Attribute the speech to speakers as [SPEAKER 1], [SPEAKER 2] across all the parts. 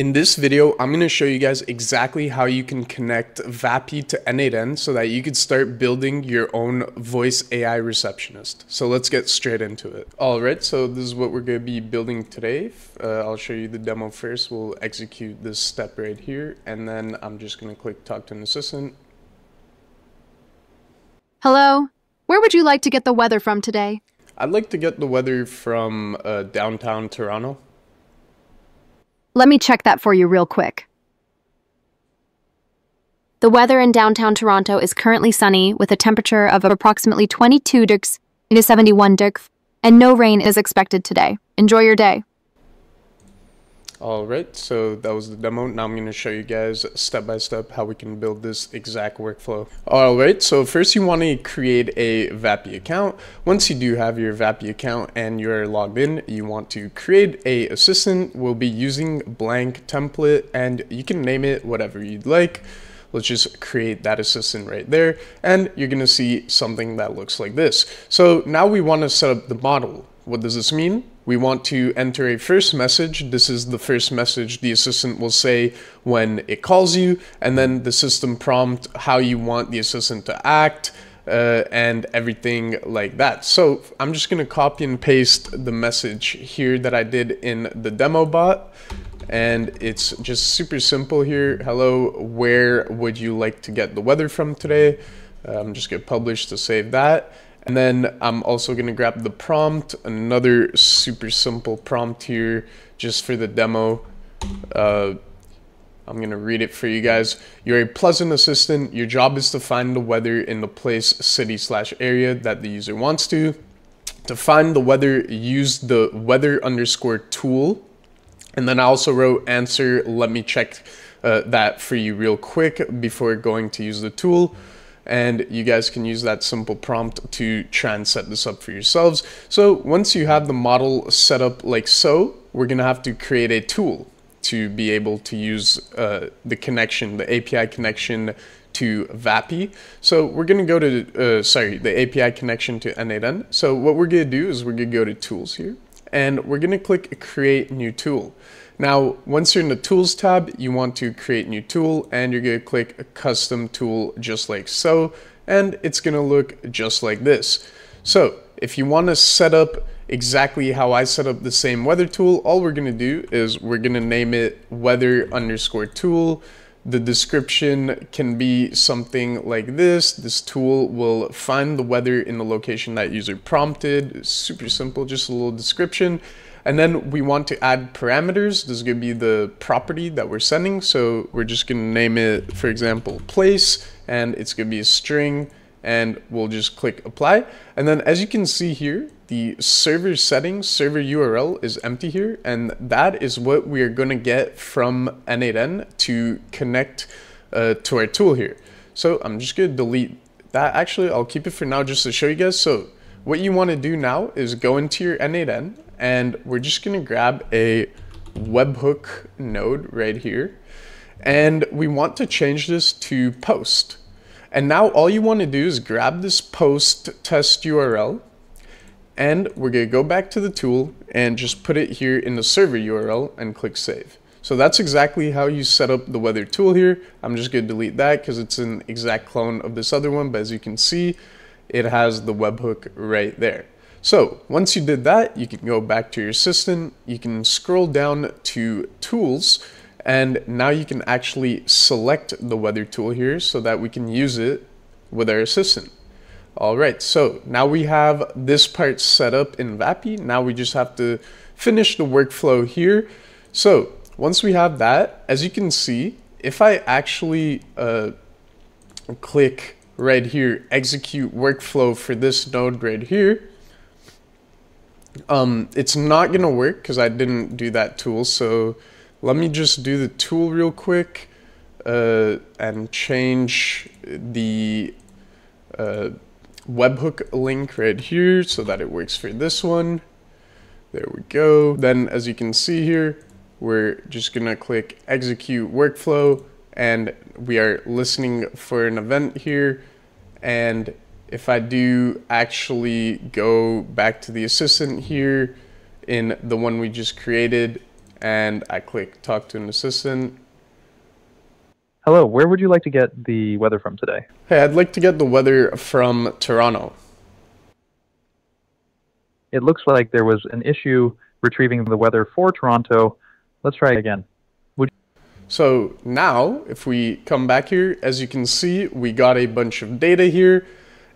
[SPEAKER 1] In this video, I'm going to show you guys exactly how you can connect VAPI to N8N so that you can start building your own voice AI receptionist. So let's get straight into it. All right, so this is what we're going to be building today. Uh, I'll show you the demo first. We'll execute this step right here, and then I'm just going to click talk to an assistant.
[SPEAKER 2] Hello, where would you like to get the weather from today?
[SPEAKER 1] I'd like to get the weather from uh, downtown Toronto.
[SPEAKER 2] Let me check that for you real quick. The weather in downtown Toronto is currently sunny with a temperature of approximately 22 degrees to 71 degrees, and no rain is expected today. Enjoy your day.
[SPEAKER 1] All right, so that was the demo. Now I'm going to show you guys step by step how we can build this exact workflow. All right, so first you want to create a VAPI account. Once you do have your VAPI account and you're logged in, you want to create a assistant. We'll be using blank template and you can name it whatever you'd like. Let's just create that assistant right there. And you're going to see something that looks like this. So now we want to set up the model. What does this mean? We want to enter a first message. This is the first message the assistant will say when it calls you, and then the system prompt how you want the assistant to act, uh, and everything like that. So I'm just gonna copy and paste the message here that I did in the demo bot. And it's just super simple here. Hello, where would you like to get the weather from today? Uh, I'm just gonna publish to save that. And then I'm also gonna grab the prompt, another super simple prompt here just for the demo. Uh, I'm gonna read it for you guys. You're a pleasant assistant. Your job is to find the weather in the place, city slash area that the user wants to. To find the weather, use the weather underscore tool. And then I also wrote answer, let me check uh, that for you real quick before going to use the tool and you guys can use that simple prompt to try and set this up for yourselves. So once you have the model set up like so, we're gonna have to create a tool to be able to use uh, the connection, the API connection to VAPI. So we're gonna go to, uh, sorry, the API connection to N8N. So what we're gonna do is we're gonna go to tools here and we're gonna click create new tool. Now, once you're in the Tools tab, you want to create a new tool and you're gonna click a custom tool just like so, and it's gonna look just like this. So if you wanna set up exactly how I set up the same weather tool, all we're gonna do is we're gonna name it weather underscore tool. The description can be something like this. This tool will find the weather in the location that user prompted. Super simple, just a little description. And then we want to add parameters. This is going to be the property that we're sending. So we're just going to name it, for example, place, and it's going to be a string, and we'll just click apply. And then as you can see here, the server settings, server URL is empty here, and that is what we are going to get from N8N to connect uh, to our tool here. So I'm just going to delete that. Actually, I'll keep it for now just to show you guys. So what you want to do now is go into your N8N and we're just gonna grab a webhook node right here and we want to change this to post. And now all you want to do is grab this post test URL and we're going to go back to the tool and just put it here in the server URL and click save. So that's exactly how you set up the weather tool here. I'm just going to delete that because it's an exact clone of this other one, but as you can see, it has the webhook right there. So once you did that, you can go back to your assistant, you can scroll down to tools, and now you can actually select the weather tool here so that we can use it with our assistant. All right, so now we have this part set up in Vapi. Now we just have to finish the workflow here. So once we have that, as you can see, if I actually uh, click right here, execute workflow for this node right here, um, it's not going to work because I didn't do that tool. So let me just do the tool real quick uh, and change the uh, webhook link right here so that it works for this one. There we go. Then as you can see here, we're just going to click execute workflow and we are listening for an event here and if I do actually go back to the assistant here in the one we just created and I click talk to an assistant.
[SPEAKER 3] Hello, where would you like to get the weather from today?
[SPEAKER 1] Hey, I'd like to get the weather from Toronto.
[SPEAKER 3] It looks like there was an issue retrieving the weather for Toronto. Let's try again. Would
[SPEAKER 1] so now, if we come back here, as you can see, we got a bunch of data here.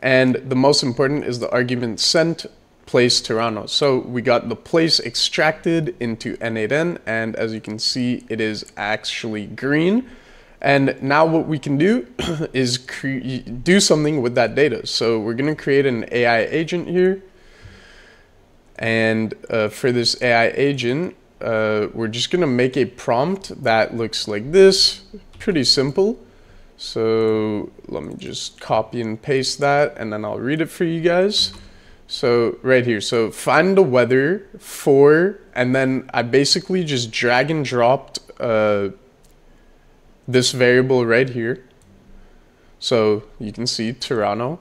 [SPEAKER 1] And the most important is the argument sent place Toronto. So we got the place extracted into N8N. And as you can see, it is actually green. And now what we can do is do something with that data. So we're going to create an AI agent here. And uh, for this AI agent, uh, we're just going to make a prompt that looks like this. Pretty simple. So let me just copy and paste that and then I'll read it for you guys. So right here, so find the weather for, and then I basically just drag and dropped uh, this variable right here. So you can see Toronto,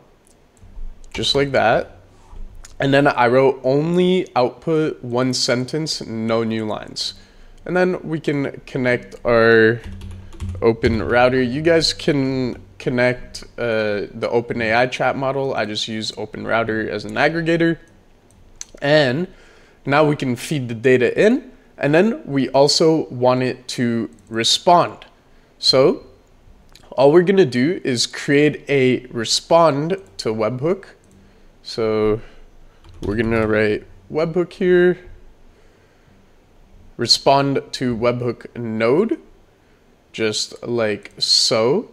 [SPEAKER 1] just like that. And then I wrote only output one sentence, no new lines. And then we can connect our open router. You guys can connect uh, the OpenAI chat model. I just use Open Router as an aggregator. And now we can feed the data in. And then we also want it to respond. So all we're gonna do is create a respond to webhook. So we're gonna write webhook here, respond to webhook node, just like so.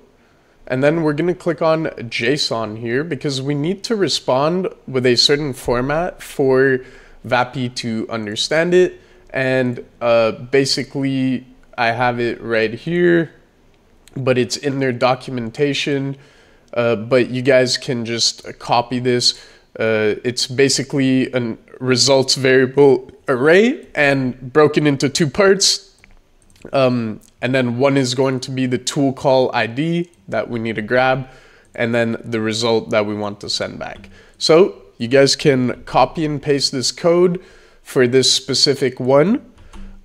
[SPEAKER 1] And then we're gonna click on JSON here because we need to respond with a certain format for VAPI to understand it. And uh, basically I have it right here but it's in their documentation. Uh, but you guys can just copy this. Uh, it's basically a results variable array and broken into two parts. Um, and then one is going to be the tool call ID that we need to grab, and then the result that we want to send back. So you guys can copy and paste this code for this specific one.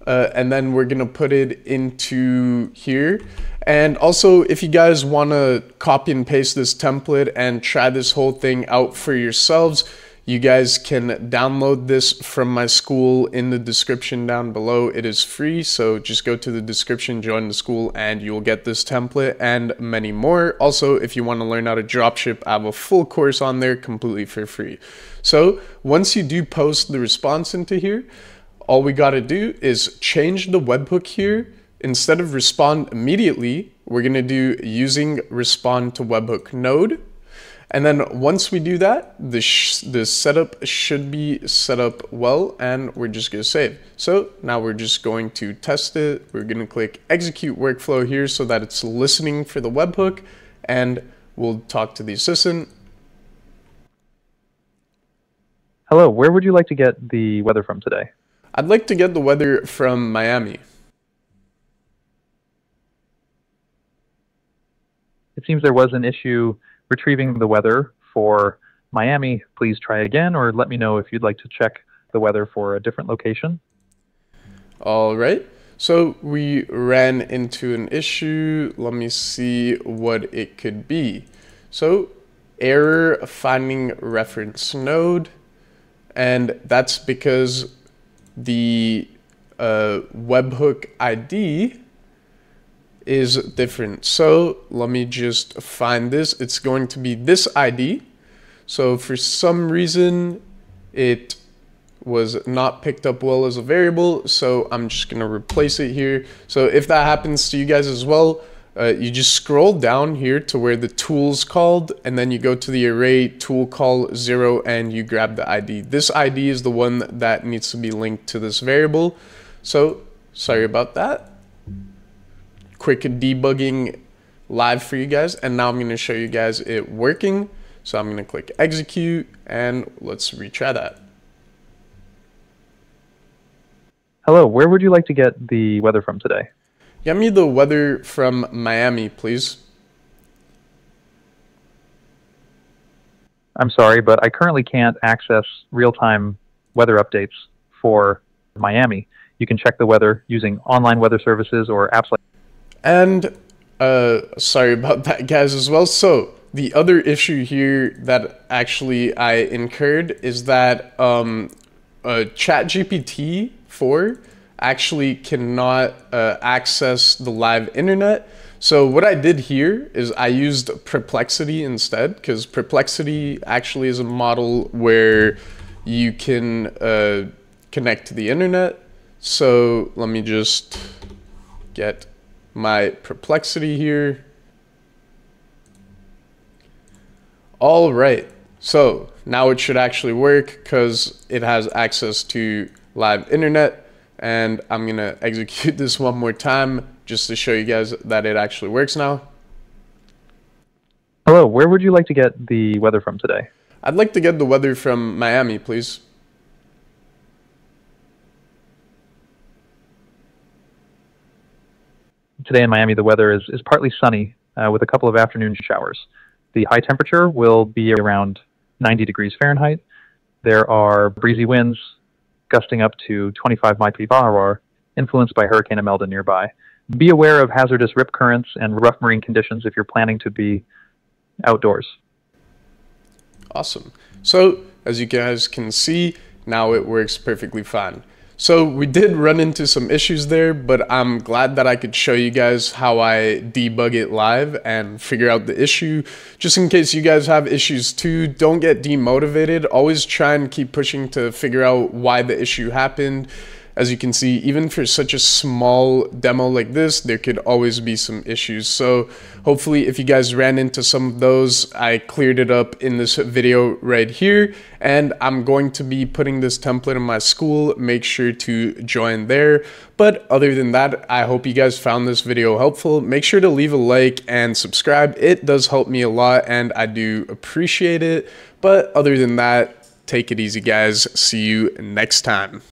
[SPEAKER 1] Uh, and then we're gonna put it into here. And also, if you guys wanna copy and paste this template and try this whole thing out for yourselves, you guys can download this from my Skool in the description down below. It is free, so just go to the description, join the Skool, and you'll get this template and many more. Also, if you want to learn how to dropship, I have a full course on there completely for free. So once you do post the response into here, all we got to do is change the webhook here. Instead of respond immediately, we're going to do using respond to webhook node. And then once we do that, the, the setup should be set up well and we're just going to save. So now we're just going to test it. We're going to click execute workflow here so that it's listening for the webhook and we'll talk to the assistant.
[SPEAKER 3] Hello, where would you like to get the weather from today?
[SPEAKER 1] I'd like to get the weather from Miami.
[SPEAKER 3] It seems there was an issue retrieving the weather for Miami. Please try again or let me know if you'd like to check the weather for a different location.
[SPEAKER 1] All right. So we ran into an issue. Let me see what it could be. So error finding reference node. And that's because the uh, webhook ID is different. So let me just find this. It's going to be this ID. So for some reason, it was not picked up well as a variable. So I'm just going to replace it here. So if that happens to you guys as well, uh, you just scroll down here to where the tools called and then you go to the array tool call zero and you grab the ID. This ID is the one that needs to be linked to this variable. So sorry about that. Quick debugging live for you guys. And now I'm going to show you guys it working. So I'm going to click execute and let's retry that.
[SPEAKER 3] Hello, where would you like to get the weather from today?
[SPEAKER 1] Get me the weather from Miami, please.
[SPEAKER 3] I'm sorry, but I currently can't access real-time weather updates for Miami. You can check the weather using online weather services or apps like.
[SPEAKER 1] And uh, sorry about that, guys, as well. So the other issue here that actually I incurred is that um, uh, ChatGPT 4 actually cannot uh, access the live internet. So what I did here is I used Perplexity instead because Perplexity actually is a model where you can uh, connect to the internet. So let me just get my Perplexity here. All right, so now it should actually work because it has access to live internet and I'm gonna execute this one more time just to show you guys that it actually works now.
[SPEAKER 3] Hello, where would you like to get the weather from today?
[SPEAKER 1] I'd like to get the weather from Miami, please.
[SPEAKER 3] Today in Miami, the weather is, is partly sunny uh, with a couple of afternoon showers. The high temperature will be around 90 degrees Fahrenheit. There are breezy winds gusting up to 25 miles per hour, influenced by Hurricane Imelda nearby. Be aware of hazardous rip currents and rough marine conditions if you're planning to be outdoors.
[SPEAKER 1] Awesome. So, as you guys can see, now it works perfectly fine. So we did run into some issues there, but I'm glad that I could show you guys how I debug it live and figure out the issue. Just in case you guys have issues too, don't get demotivated. Always try and keep pushing to figure out why the issue happened as you can see, even for such a small demo like this, there could always be some issues. So hopefully if you guys ran into some of those, I cleared it up in this video right here. And I'm going to be putting this template in my Skool. Make sure to join there. But other than that, I hope you guys found this video helpful. Make sure to leave a like and subscribe. It does help me a lot and I do appreciate it. But other than that, take it easy guys. See you next time.